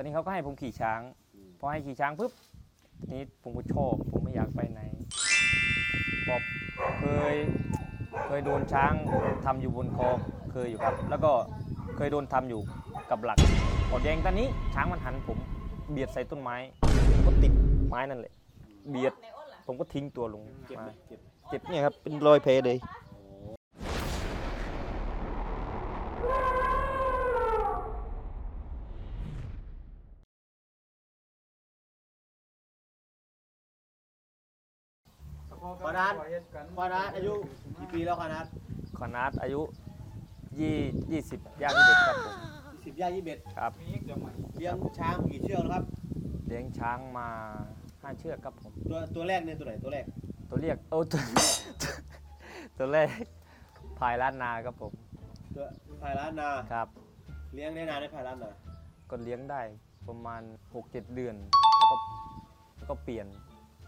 อนนี้เขาก็ให้ผมขี่ช้างอืมพอให้ขี่ช้างปุ๊บนี่ผมก็ชอบ ผมไม่อยากไปไหนพอเคยเคยโดนช้างทำอยู่บนคอเคยอยู่ครับ แล้วก็เคยโดนทำอยู่กับหลักพอแดงตอนนี้ช้างมันหันผมเบียดใส่ต้นไม้ผมก็ติดไม้นั่นแหละเบียดผมก็ทิ้งตัวลงเจ็บมาไหมเจ็บเจ็บเนี่ยครับเป็นรอยแผลเลย นัดขอนัดอายุกี่ปีแล้วขอนัดคอนัสอายุยี่ยี่สิบย่างยี่สิบครับผมสิบย่างยี่สิบเอ็ดครับเลี้ยงช้างกี่เชือกแล้วครับ เลี้ยงช้างมาห้าเชือกครับผม ตัวตัวแรกเนี่ยตัวไหนตัวแรกตัวเรียกโอ้ตัวตัวแรกพายล้านนาครับผมตัวพายล้านนาครับ เลี้ยงได้นานได้พายล้านนาก็เลี้ยงได้ประมาณ6-7เดือนแล้วก็แล้วก็เปลี่ยน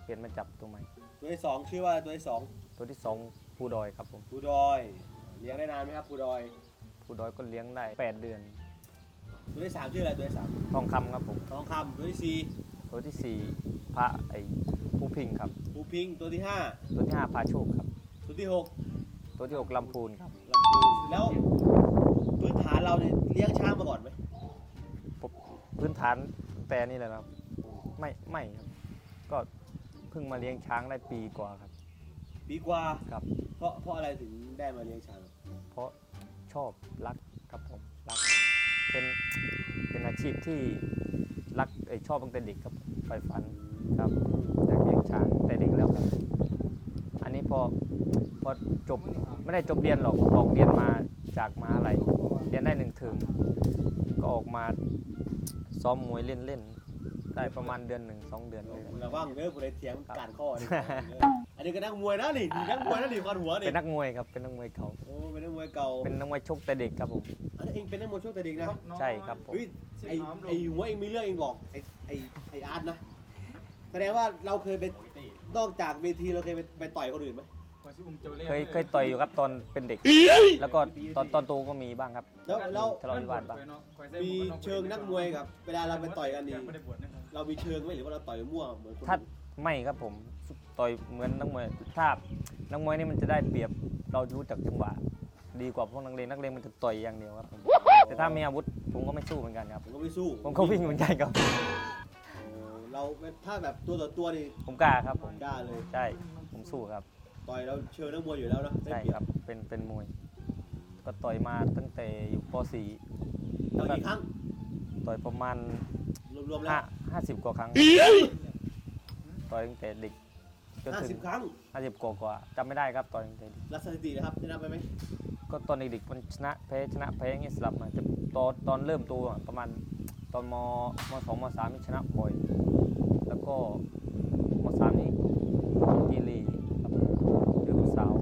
เปลี่ยนมาจับตัวใหม่ ตัวที่สองชื่อว่าตัวที่สองตัวที่สองภูดอยครับผมภูดอยเลี้ยงได้นานไหมครับภูดอย ภูดอยก็เลี้ยงได้ 8 เดือน ตัวที่สามชื่ออะไรตัวที่สามทองคำครับผม ทองคำตัวที่สี่ตัวที่สี่พระไอ้ผู้พิงครับภูพิงตัวที่ห้าตัวที่ห้าพาโชคครับ ตัวที่หกตัวที่หกลำพูนครับ ลำพูนแล้วพื้นฐานเราเนี่ยเลี้ยงช้างมาก่อนไหมผมพื้นฐานแต่นี่แหละครับ ไม่ไม่ครับ ก็ เพิ่งมาเลี้ยงช้างได้ปีกว่าครับ ปีกว่าครับ เพราะเพราะอะไรถึงได้มาเลี้ยงช้าง เพราะชอบรักครับผมรัก เป็นเป็นอาชีพที่รักเอยชอบตั้งแต่เด็กครับไฟฝันครับอยากเลี้ยงช้างแต่เด็กแล้วครับ อันนี้พอพอจบไม่ได้จบเรียนหรอกออกเรียนมาจากมหาลัยเรียนได้หนึ่งเทอมก็ออกมาซ้อมมวยเล่นเล่นๆ ได้ประมาณเดือนหนึ่งสองเดือนเลย ระวังเด้อผู้ใดเถียงการข้อนี่อันนี้ก็นักมวยนะนี่นี่นักมวยนะนี่คอนหัวนี่เป็นนักมวยครับเป็นนักมวยเก่าโอ้เป็นนักมวยเก่าเป็นนักมวยชกแต่เด็กครับผมอันนี้เองเป็นนักมวยช่วงแต่เด็กนะใช่ครับผมเฮ้ยไอไอหัวเองมีเรื่องเองบอกไอไอไออาร์ตนะแสดงว่าเราเคยไปนอกจากเวทีเราเคยไปไปต่อยคนอื่นไหม เคยเคยต่อยอยู่ครับตอนเป็นเด็ก แล้วก็ตอนตอนโตก็มีบ้างครับ แล้วแล้วทะเลาะวิวาทบ้างมีเชิงนักมวยกับ เวลาเราไปต่อยกันนี่เรามีเชิงไหมหรือว่าเราต่อยมั่วเหมือนคนถ้าอื่นไม่ครับผมต่อยเหมือนนักมวยถ้านักมวยนี่มันจะได้เปรียบเรารู้จักจังหวะดีกว่าพวกนักเลงนักเลงมันจะต่อยอย่างเดียวครับผมแต่ถ้ามีอาวุธผมก็ไม่สู้เหมือนกันครับผมก็ไม่สู้ผมก็วิ่งเหมือนกันครับโอ้เราถ้าแบบตัวต่อตัวนี่ผมกล้าครับผมกล้าเลยใช่ผมสู้ครับ ต่อยเราเชิงนักมวยอยู่แล้วเนอะได้ใช่เปรียครับเป็นเป็นมวย ก็ต่อยมาตั้งแต่อยู่ป .4 ต่อยกี่ครั้งต่อยประมาณรวมๆแล้ห้าวห้าสิบกว่าครั้ง ต่อยตั้งแต่เด็กจนห้าถึสิบงครั้งห้าสิบกว่ากว่าจำไม่ได้ครับต่อยตั้งแต่เด็กรักสถิตินะครับได้นับไปไหมก็ตอนเด็กๆมันชนะแพ้ชนะแพ้อย่างเงี้ยสลับมาจะตอนตอนเริ่มตัวประมาณตอนมมสองมสามนี่ชนะบ่อย แล้วก็มสามนี่กีรีครับเดือผู้สาว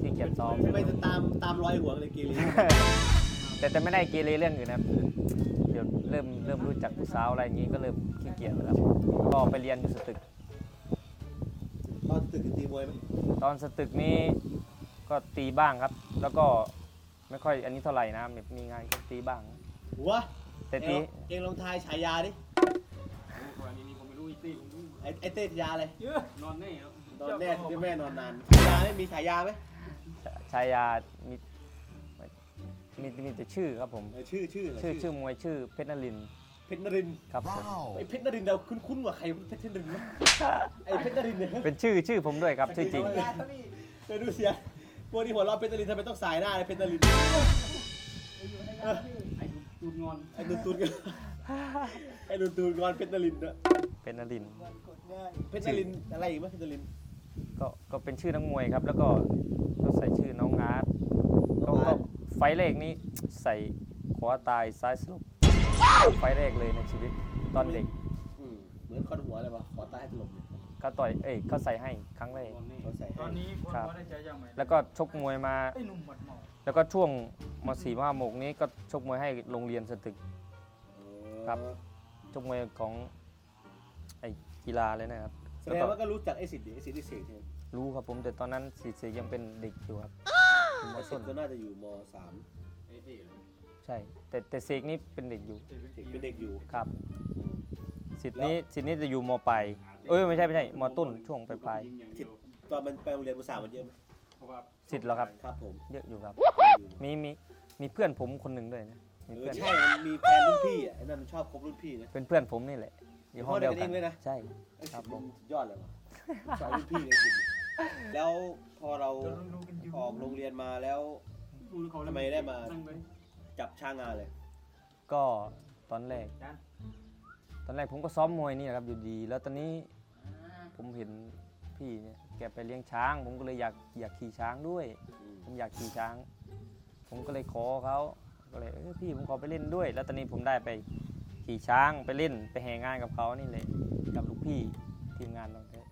ที่เกียจ ซ้อมไม่จะตามตามรอยหัวเลยกีรีแต่แต่ไม่ได้เกเรเรื่องอื่นนะครับเดี๋ยวเริ่มเริ่มรู้จักผู้สาวอะไรอย่างงี้ก็เริ่มขี้เกียจไปแล้วก็ไปเรียนอยู่สตึก ตอนตึกตีมวยไหมตอนสตึกนี้ก็ตีบ้างครับ แล้วก็ไม่ค่อยอันนี้เท่าไหร่นะมีมีงานก็ตีบ้าง หัวแต่เอตีงเองลองทายฉายาดิไอ้ไอ้เต้ฉายาอะไรนอนแน่แล้วนอนแน่ที่แม่นอนนานฉายาไม่มีฉายาไหม ชายามีมีมีแต่ชื่อครับผม เออชื่อชื่อชื่อชื่อมวยชื่อเพชรนรินทร์เพชรนรินทร์ครับผมไอ้เพชรนรินทร์เราคุ้นๆว่าใครเพชรนรินทร์วะไอ้เพชรนรินทร์เนี่ยเป็นชื่อชื่อผมด้วยครับชื่อจริง เดี๋ยวดูเสียงพวกนี้หัวเราะเพชรนรินทร์ทำไมต้องสายหน้าเลยเพชรนรินทร์ไอ้ตูดงอนไอ้ตุนตุนกันไอ้ตุนตุนกอนเพชรนรินทร์อะเพชรนรินทร์เพชรนรินทร์อะไรอีกไหมเพชรนรินทร์ ก็ก็เป็นชื่อนักมวยครับ แล้วก็ก็ใส่ชื่อน้องอาร์ตน้ก็องอาก็ร์ตไฟล์แรกนี้ใส่ขวาตายซ้ายสลบไฟล์แรกเลยในชีวิตตอนเด็กอืมเหมือนคอนหัวเลยปะขอตายให้ถล่มเลยเขาต่อยเอ้ยเขาใส่ให้ครั้งแรกนอนแน่เขาใส่ตให้อนนี้คนครับว่าได้ใจยังไหมแล้วก็ชกมวยมา ไอ้หนุ่มหมัดเมาแล้วก็ช่วงมสี่มห้าหมกนี้ก็ชกมวยให้โรงเรียนสตึก ครับ ชกมวยของไอ้กีฬาเลยนะครับ แสแล้วดงก็ว่าก็รู้จักไอ้สิทธิ์ดิไอ้สิทธิ์ที่เสกใช่ไหมรู้ครับผมแต่ตอนนั้นสีเสกยังเป็นเด็กอยู่ครับมไอ้สิต้ทนธิ์ก็น่าจะอยู่มสามเอ๊ะเอ๊ะใช่ แต่แต่เสกนี่เป็นเด็กอยู่เป็นเด็กอยู่ครับ อืม สิทธิ์นี้สิทธิ์นี้จะอยู่มปลายเอ้ยไม่ใช่ไม่ใช่มต้นช่วงปลายตอนมันไปโรงเรียนภาษามันเยอะไหมเพราะว่าๆสิทธิ์เหรอครับ ครับผมเยอะอยู่ครับ มีมีมีเพื่อนผมคนหนึ่งด้วยนะมีเอเพื่ออนใช่มันมีแฟนรุ่นพี่อะไอ้นั่นมันชอบคบรุ่นพี่นะเป็นเพื่อนผมนี่แหละ อยู่ห้องเดียวพ่อเด็กกันกัเอนงเลยนะ ใช่ไอ้ครัสิบผมยอดเลยว่ะสอนรุ่นพี่เลยสิแล้วพอเราออกโรงเรียนมาแล้ว ทำไมได้มานั่งเลยจับช่างงานเลย ก็ตอนแรกจานตอนแรกผมก็ซ้อมมวยนี่แหละครับอยู่ดี แล้วตอนนี้ผมเห็นพี่เนี่ยแกไปเลี้ยงช้าง ผมก็เลยอยากอยากขี่ช้างด้วย อืม ผมอยากขี่ช้าง ผมก็เลยขอเขาก็เลยเออพี่ผมขอไปเล่นด้วย แล้วตอนนี้ผมได้ไป ขี่ช้างไปเล่นไปแห่งานกับเขานี่เลยกับลูกพี่ทีมงานเราเนี่ย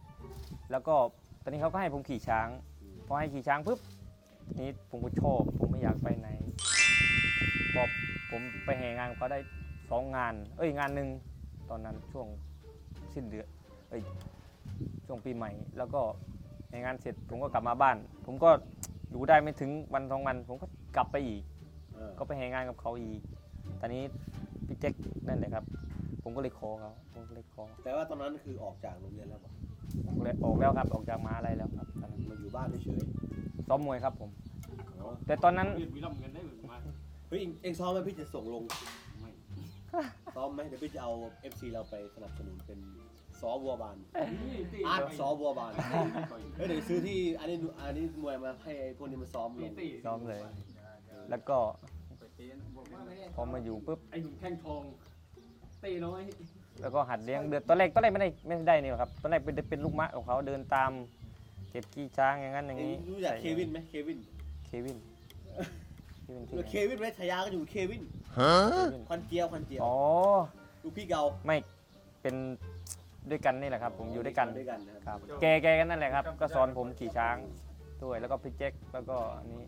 แล้วก็ตอนนี้เขาก็ให้ผมขี่ช้างอืมพอให้ขี่ช้างปุ๊บทีนี้ผมก็ชอบผมไม่อยากไปไหนพอผมไปแห่งานกับเขาได้สองงาน เอ้ยงานหนึ่งตอนนั้นช่วงสิ้นเดือนเอ้ยช่วงปีใหม่ แล้วก็แห่งานเสร็จผมก็กลับมาบ้าน ผมก็อยู่ได้ไม่ถึงวันสองวัน ผมก็กลับไปอีกเออก็ไปแห่งานกับเขาอีกตอนนี้ พี่แจ็คนั่นแหละครับ ผมก็เลยขอเขาผมก็เลยขอแต่ว่าตอนนั้นคือออกจากโรงเรียนแล้วป่ะผมก็เลยออกแล้วครับ ออกจากมหาอะไรแล้วครับตอนนั้นมาอยู่บ้านเฉยซ้อมมวยครับผม ๆอ๋อแต่ตอนนั้นเรียนวิลล์กันได้เหมือนมาเฮ้ยเอ็งเอ็งซ้อมไหมพี่จะส่งลงไม่ซ้อมไหมเดี๋ยวพี่จะเอา FC เราไปสนับสนุนเป็นซอวัวบานนี่ตีอาร์ตซอวัวบานต่อยเฮ้ยเดี๋ยวซื้อที่อันนี้อันนี้มวยมาให้ไอ้พวกนี้มาซ้อมลตีงตีซ้อมเลย แล้วก็ พอมาอยู่ปุ๊บ ไอ้หนุ่มแข้งทองตีน้อยแล้วก็หัดเลี้ยงเดือนตอนแรกตอนแรกไม่ได้ไม่ได้นี่หรอกครับ ตอนแรกเป็นเป็นลูกมะของเขาเดินตามเก็บขี้ช้างอย่างนั้นอย่างเอ็งนี้รู้จักเควินไหมเควินเควินเควินที่รู้ไหนเควินไหมฉายาก็อยู่เควินเควินควันเจียวควันเจียวอ๋อลูกพี่เก่าไม่เป็นด้วยกันนี่แหละครับ ผมอยู่ด้วยกันด้วยกันนะคครัรับบแกแกกันนั่นแหละครับ ก็สอนผมขี่ช้างด้วยแล้วก็พี่แจ็คแล้วก็อันนี้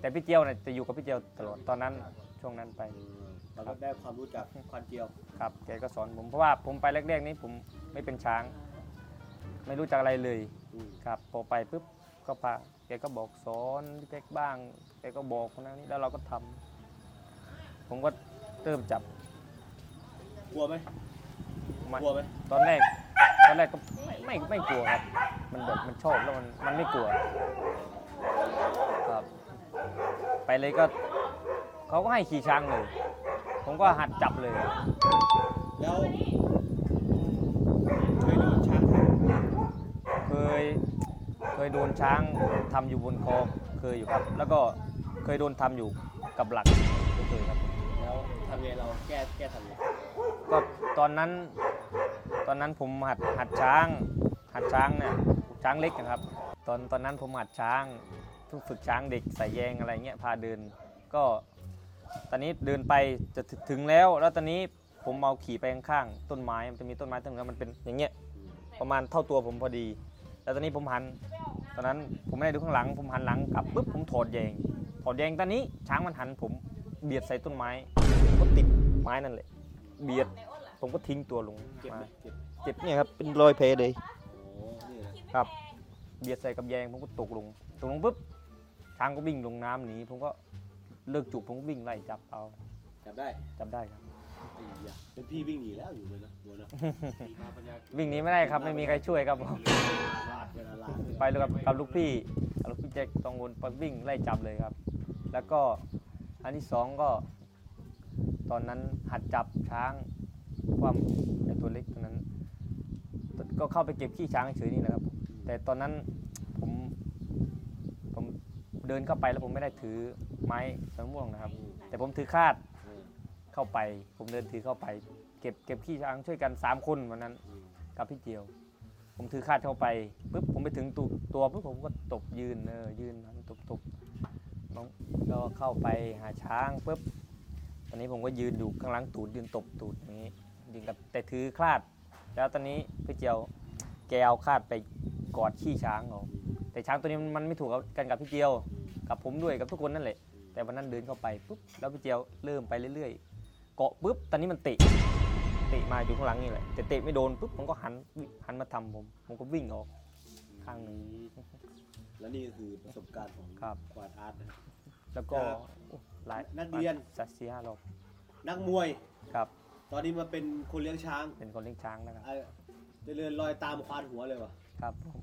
แต่พี่เจียวเนี่ยจะอยู่กับพี่เจียวตลอดตอนนั้นช่วงนั้นไปเราก็ได้ความรู้จากควันเจียวครับแกก็สอนผมเพราะว่าผมไปแรกๆนี้ผมไม่เป็นช้าง ไม่รู้จักอะไรเลยอืมครับพอไปปุ๊บก็พาแกก็บอกสอนพี่เป๊กบ้างแกก็บอกคนนั้นนี้แล้วเราก็ทำผมก็เริ่มจับกลัวไหมมันกลัวไหมตอนแรกตอนแรกก็ไม่ไม่ไม่กลัวครับ มันแบบมันชอบแล้วมันมันไม่กลัวครับ ไปเลยก็เขาก็ให้ขี่ช้างเลย ผมก็หัดจับเลย แล้วเคยโดนช้างทับเคยเคยโดนช้างทำอยู่บนคอเคยอยู่ครับ แล้วก็เคยโดนทำอยู่กับหลักก็เคยครับแล้วทำไงเราแก้แก้ทำไงก็ตอนนั้นตอนนั้นผมหัดหัดช้าง หัดช้างเนี่ยช้างเล็กนะครับ ตอนตอนนั้นผมหัดช้างเพิ่ง ฝึกช้างเด็กใส่แยงอะไรเงี้ยพาเดิน ก็ตอนนี้เดินไปจะถึงแล้ว แล้วตอนนี้ผมเอาขี่ไปข้างๆต้นไม้มันจะมีต้นไม้ต้นนึงมันเป็นอย่างเงี้ยประมาณเท่าตัวผมพอดี แล้วตอนนี้ผมหัน ตอนนั้นผมไม่ได้ดูข้างหลัง ผมหันหลังกลับปุ๊บผมถอดแยงถอดแยงตอนนี้ช้างมันหันผมเบียดใส่ต้นไม้ก็ติดไม้นั่นแหละเบียดผมก็ทิ้งตัวลงเจ็บไหมาเจ็บเนี่ยครับเป็นรอยแผลเลยครับเบียดใส่กับแยงผมก็ตกลงตกลงปุ๊บ ช้างก็วิ่งลงน้ำหนีผมก็เลิกจูบผมก็วิ่งไล่จับเอาจับได้จับได้ครับ ไอ้ยาเป็นพี่วิ่งหนีแล้วอยู่เลยนะบัวนะมาปัญญาวิ่งหนีไม่ได้ครับ ไม่มีใครช่วยครับผมลาดเวลาลาดไปเลยกับกับลูกพี่กับลูกพี่แจ็คตองวนไปวิ่งไล่จับเลยครับ แล้วก็อันที่สองก็ ตอนนั้นหัดจับช้างความไอตัวเล็กตัวนั้น ก็เข้าไปเก็บขี้ช้างเฉยๆนี่แหละครับ แต่ตอนนั้นผมผม เดินเข้าไปแล้วผมไม่ได้ถือไม้สวนม่วงนะครับ แต่ผมถือคาดเออเข้าไป ผมเดินถือเข้าไป เก็บเก็บขี้ช้างช่วยกันสามคนวันนั้นอืมกับพี่เจียว ผมถือคาดเข้าไปปุ๊บผมไปถึงตัวตัวปุ๊บผมก็ตบยืนเออยืนหันตบตบน้องก็เข้าไปหาช้างปุ๊บตอนนี้ผมก็ยืนอยู่ข้างหลังตูดยืนตบตูดอย่างนี้ยืนกับแต่ถือคลาด แล้วตอนนี้พี่เจียวแกเอาคาดไปกอดขี้ช้างเอาแต่ช้างตัวนี้มันไม่ถูกกันกับพี่เจียว กับผมด้วยกับทุกคนนั่นแหละ แต่วันนั้นเดินเข้าไปปุ๊บแล้วพี่เจียวเริ่มไปเรื่อยๆ เกาะปุ๊บตอนนี้มันเตะเตะมาอยู่ข้างหลังนี่แหละแต่เตะไม่โดนปุ๊บผมก็หันหันมาทำผมผมก็วิ่งออกข้างหนึ่ง และนี่ก็คือประสบการณ์ของครับ ควานอาร์ตนะครับ แล้วก็ครับโอ้หลายนักเรียน สักสี่ห้ารอบนักมวย ครับ ตอนนี้มาเป็นคนเลี้ยงช้างเป็นคนเลี้ยงช้างนะครับเอ่อเจริญรอยตามควานหัวเลยว่ะครับผม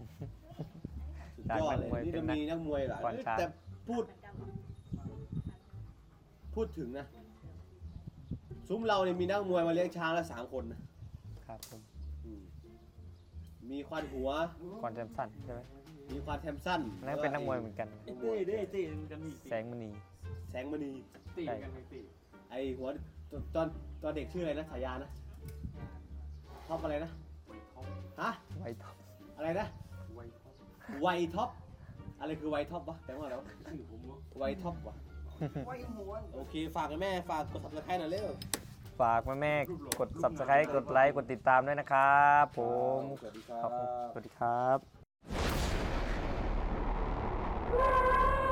สุดยอดเลยจากนักมวย นี่เป็จะนนักมีนักมวยเหรอควานช้าง แต่ พูด พูดถึงนะ ซุ้มเราเนี่ยมีนักมวยมาเลี้ยงช้างแล้วสามคนนะครับผมอืมมีควานหัว ก่อนแจมสั้นใช่ไหมมีควานแทมสั้นอันนั่นเป็นนักมวยเหมือนกันนักมวยเต้เต้มันจะมีแสงมณีแสงมณี ตีกันตีไอหัวตอนตอนตอนเด็กชื่ออะไรนะฉายานะท็อปอะไรนะ ไวท็อปฮะ ไว้ท็อปอะไรนะ ไวท็อปไวท็อป อะไรคือไวท็อปวะแปลว่าอะไรวะชื่อผมว่าไวท็อปวะโอเค ฝากกันแม่ฝากกด subscribe หน่อยเร็วฝากแม่แม่ๆกด subscribe กดไลค์กดติดตามด้วยนะครับผมสวัสดีครับ ครับผม สวัสดีครับ